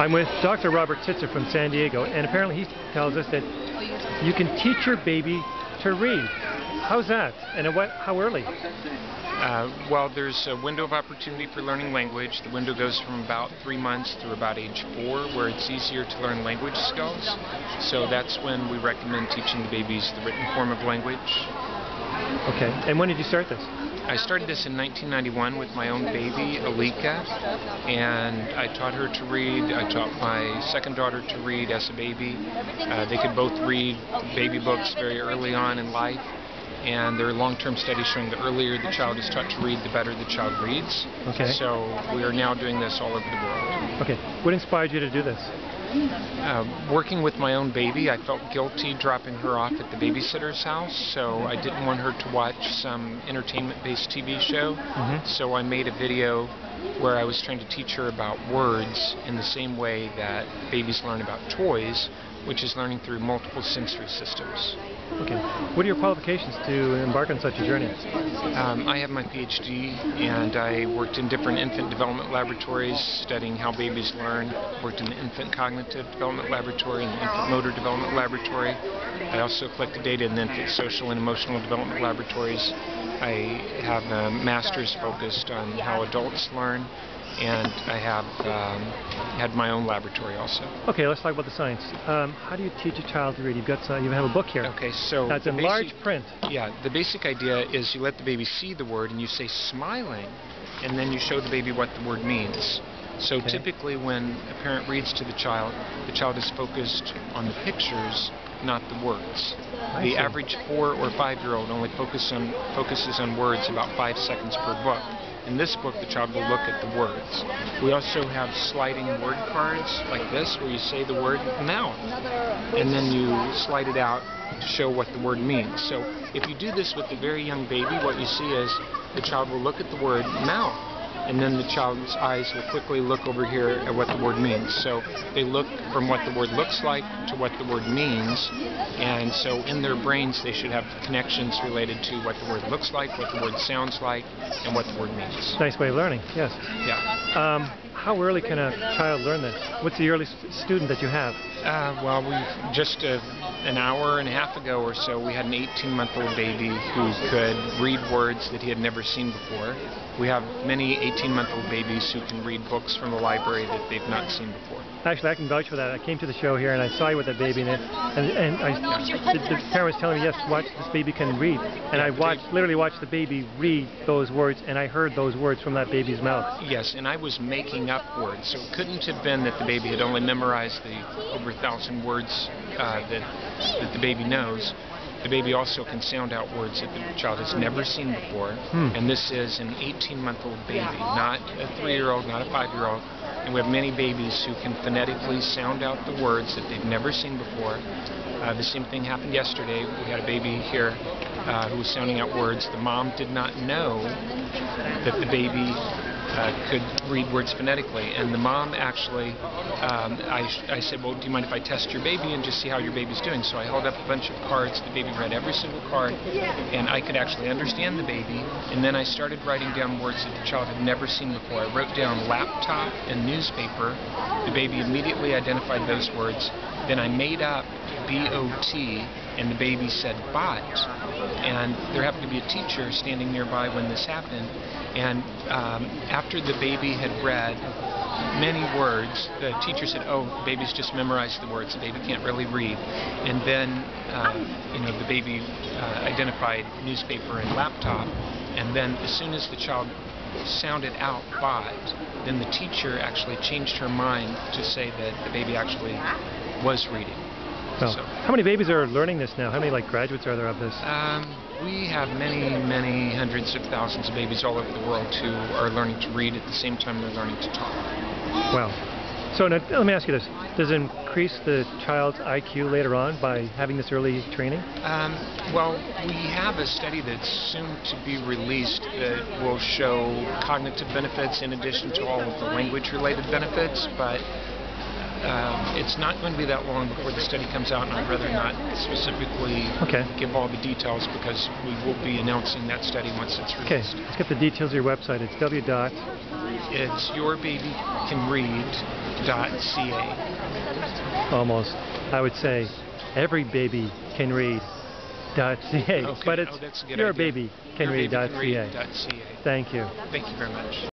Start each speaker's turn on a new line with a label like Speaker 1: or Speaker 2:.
Speaker 1: I'm with Dr. Robert Titzer from San Diego, and apparently he tells us that you can teach your baby to read. How's that? And at what, how early?
Speaker 2: Uh, well, there's a window of opportunity for learning language. The window goes from about three months through about age four, where it's easier to learn language skills. So that's when we recommend teaching the babies the written form of language.
Speaker 1: Okay. And when did you start this?
Speaker 2: I started this in 1991 with my own baby, Aleka, and I taught her to read. I taught my second daughter to read as a baby. Uh, they could both read baby books very early on in life, and there are long-term studies showing the earlier the child is taught to read, the better the child reads.
Speaker 1: Okay.
Speaker 2: So we are now doing this all over the world.
Speaker 1: Okay. What inspired you to do this?
Speaker 2: Uh, working with my own baby, I felt guilty dropping her off at the babysitter's house, so I didn't want her to watch some entertainment-based TV show.
Speaker 1: Mhm.
Speaker 2: So I made a video where I was trying to teach her about words in the same way that babies learn about toys, which is learning through multiple sensory systems.
Speaker 1: Okay. What are your qualifications to embark on such a journey?
Speaker 2: Um, I have my PhD, and I worked in different infant development laboratories studying how babies learn. Worked in the infant cognitive development laboratory and the infant motor development laboratory. I also collected data in the infant social and emotional development laboratories. I have a master's focused on how adults learn, and I have um, had my own laboratory also.
Speaker 1: Okay, let's talk about the science. Um, how do you teach a child to read? You've got some, you have a book here.
Speaker 2: Okay, so
Speaker 1: That's in
Speaker 2: basic-
Speaker 1: large print.
Speaker 2: Yeah, the basic idea is you let the baby see the word and you say smiling, and then you show the baby what the word means. So
Speaker 1: Okay.
Speaker 2: typically, when a parent reads to the child, the child is focused on the pictures, not the words.
Speaker 1: I
Speaker 2: the
Speaker 1: see.
Speaker 2: average four or five year old only focus on, focuses on words about five seconds per book. In this book, the child will look at the words. We also have sliding word cards like this, where you say the word mouth and then you slide it out to show what the word means. So if you do this with a very young baby, what you see is the child will look at the word mouth, and then the child's eyes will quickly look over here at what the word means. So they look from what the word looks like to what the word means, and so in their brains they should have connections related to what the word looks like, what the word sounds like, and what the word means.
Speaker 1: Nice way of learning, yes.
Speaker 2: Yeah.
Speaker 1: Um, how early can a child learn this? What's the earliest student that you have?
Speaker 2: Uh, well, we just uh, an hour and a half ago or so, we had an 18-month-old baby who could read words that he had never seen before. We have many 18-month-old babies who can read books from the library that they've not seen before.
Speaker 1: Actually, I can vouch for that. I came to the show here and I saw you with that baby, and and, and I, the, the parent was telling me, yes, watch, this baby can read. And I watched, literally watched the baby read those words, and I heard those words from that baby's mouth.
Speaker 2: Yes, and I was making up words, so it couldn't have been that the baby had only memorized the over a thousand words uh, that that the baby knows. The baby also can sound out words that the child has never seen before,
Speaker 1: Hmm.
Speaker 2: and this is an 18-month-old baby, not a three-year-old, not a five-year-old. And we have many babies who can phonetically sound out the words that they've never seen before. Uh, the same thing happened yesterday. We had a baby here uh, who was sounding out words. The mom did not know that the baby uh, could read words phonetically. And the mom actually, um, I, I said, well, do you mind if I test your baby and just see how your baby's doing? So I held up a bunch of cards. The baby read every single card, and I could actually understand the baby. And then I started writing down words that the child had never seen before. I wrote down laptop and newspaper. The baby immediately identified those words. Then I made up B-O-T, and the baby said bot. And there happened to be a teacher standing nearby when this happened. And um, after the baby had read many words, the teacher said, "Oh, the baby's just memorized the words. The baby can't really read." And then, uh, you know, the baby uh, identified newspaper and laptop. And then, as soon as the child sounded out bot, then the teacher actually changed her mind to say that the baby actually was reading.
Speaker 1: So,
Speaker 2: So-
Speaker 1: how many babies are learning this now? How many like graduates are there of this?
Speaker 2: Um, we have many, many hundreds of thousands of babies all over the world who are learning to read at the same time they're learning to talk.
Speaker 1: Wow. So now, let me ask you this: Does it increase the child's IQ later on by having this early training?
Speaker 2: Um, well, we have a study that's soon to be released that will show cognitive benefits in addition to all of the language-related benefits, but Um, it's not going to be that long before the study comes out, and I'd rather not specifically
Speaker 1: Okay.
Speaker 2: give all the details because we will be announcing that study once it's
Speaker 1: Okay,
Speaker 2: released.
Speaker 1: let's get the details of your website. It's w dot.
Speaker 2: It's yourbabycanread.ca.
Speaker 1: almost. I would say every baby can read. Dot .ca,
Speaker 2: Okay.
Speaker 1: but it's
Speaker 2: oh, that's
Speaker 1: your
Speaker 2: idea.
Speaker 1: baby can read. Dot .ca. Thank you.
Speaker 2: Thank you very much.